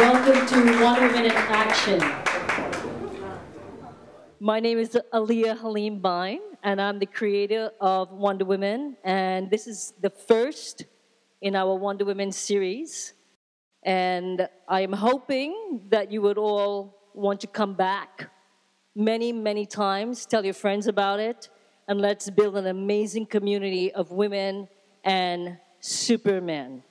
Wonder Woman in Action. My name is Aliya Hallim-Byne, and I'm the creator of Wonder Women. And this is the first in our Wonder Women series. And I am hoping that you would all want to come back many, many times, tell your friends about it, and let's build an amazing community of women and supermen.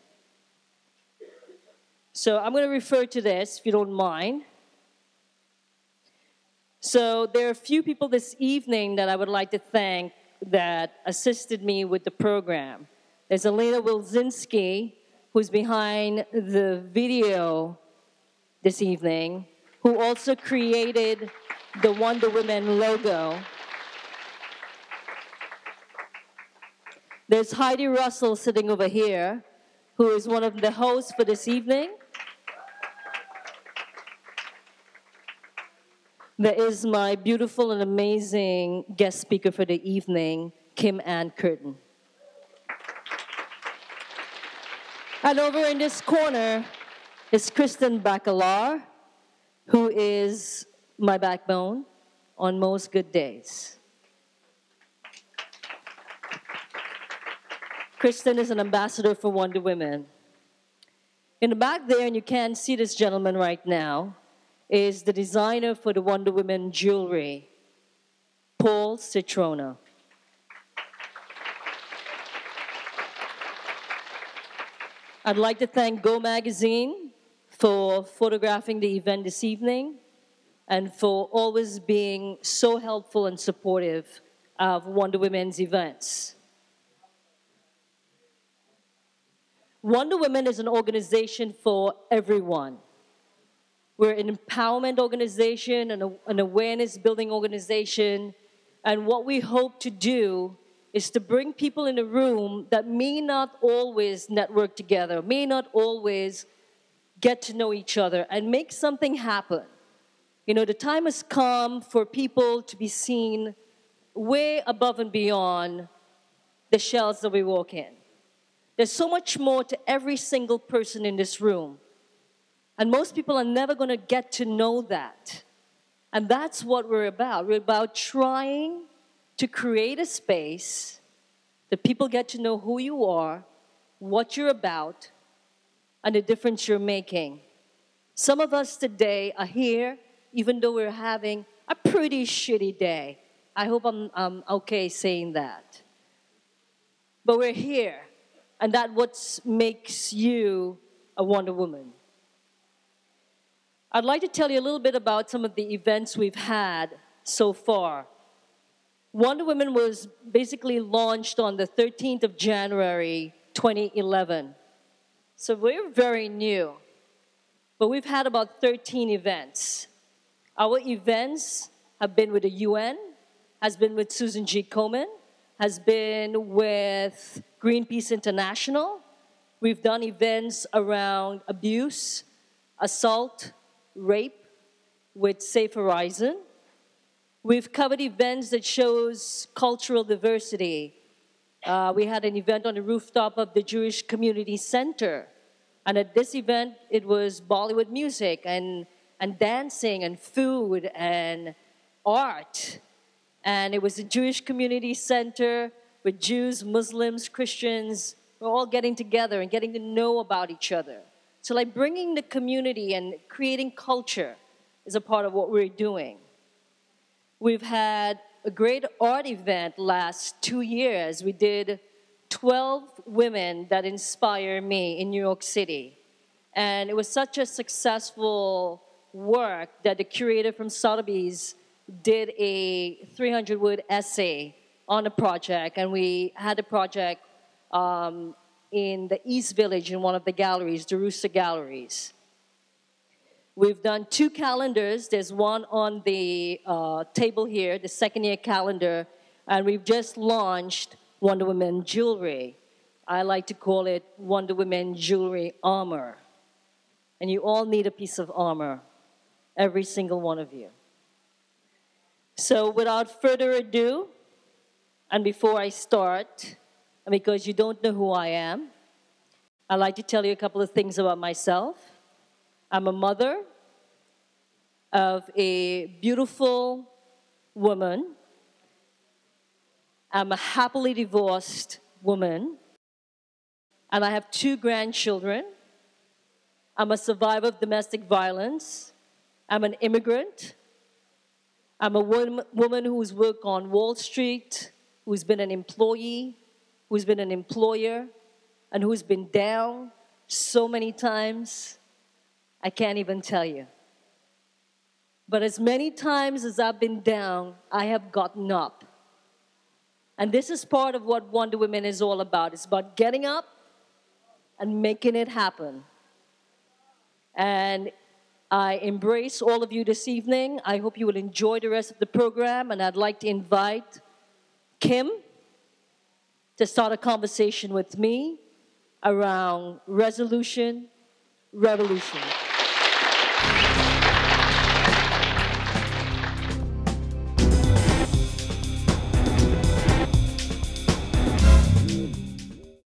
So I'm going to refer to this, if you don't mind. So there are a few people this evening that I would like to thank that assisted me with the program. There's Alina Wilczynski, who's behind the video this evening, who also created the Wonder Woman logo. There's Heidi Russell sitting over here, who is one of the hosts for this evening. There is my beautiful and amazing guest speaker for the evening, Kim Ann Curtin. And over in this corner is Kristen Bacalar, who is my backbone on most good days. Kristen is an ambassador for Wonder Women. In the back there, and you can't see this gentleman right now, is the designer for the Wonder Woman jewelry, Paul Citrona. I'd like to thank Go Magazine for photographing the event this evening and for always being so helpful and supportive of Wonder Women's events. Wonder Women is an organization for everyone. We're an empowerment organization, an, an awareness building organization, and what we hope to do is to bring people in a room that may not always network together, may not always get to know each other, and make something happen. You know, the time has come for people to be seen way above and beyond the shells that we walk in. There's so much more to every single person in this room. And most people are never going to get to know that. And that's what we're about. We're about trying to create a space that people get to know who you are, what you're about, and the difference you're making. Some of us today are here, even though we're having a pretty shitty day. I hope I'm, I'm okay saying that. But we're here and that what makes you a Wonder Woman. I'd like to tell you a little bit about some of the events we've had so far. Wonder Woman was basically launched on the 13th of January 2011. So we're very new, but we've had about 13 events. Our events have been with the UN, has been with Susan G. Komen, has been with Greenpeace International. We've done events around abuse, assault, rape with Safe Horizon. We've covered events that shows cultural diversity. Uh, we had an event on the rooftop of the Jewish Community Center. And at this event, it was Bollywood music and, and dancing and food and art and it was a Jewish community center with Jews, Muslims, Christians, we're all getting together and getting to know about each other. So, like bringing the community and creating culture is a part of what we're doing. We've had a great art event last two years. We did 12 women that inspire me in New York City. And it was such a successful work that the curator from Sotheby's did a 300 word essay on the project, and we had the project um, in the East Village in one of the galleries, the Rooster Galleries. We've done two calendars. There's one on the uh, table here, the second year calendar, and we've just launched Wonder Woman jewelry. I like to call it Wonder Woman jewelry armor. And you all need a piece of armor, every single one of you. So, without further ado, and before I start, because you don't know who I am, I'd like to tell you a couple of things about myself. I'm a mother, of a beautiful woman. I'm a happily divorced woman, and I have two grandchildren. I'm a survivor of domestic violence. I'm an immigrant. I'm a woman who's worked on Wall Street, who's been an employee, who's been an employer, and who's been down so many times, I can't even tell you. But as many times as I've been down, I have gotten up. And this is part of what Wonder Women is all about. It's about getting up and making it happen. And I embrace all of you this evening. I hope you will enjoy the rest of the program, and I'd like to invite Kim to start a conversation with me around resolution, revolution.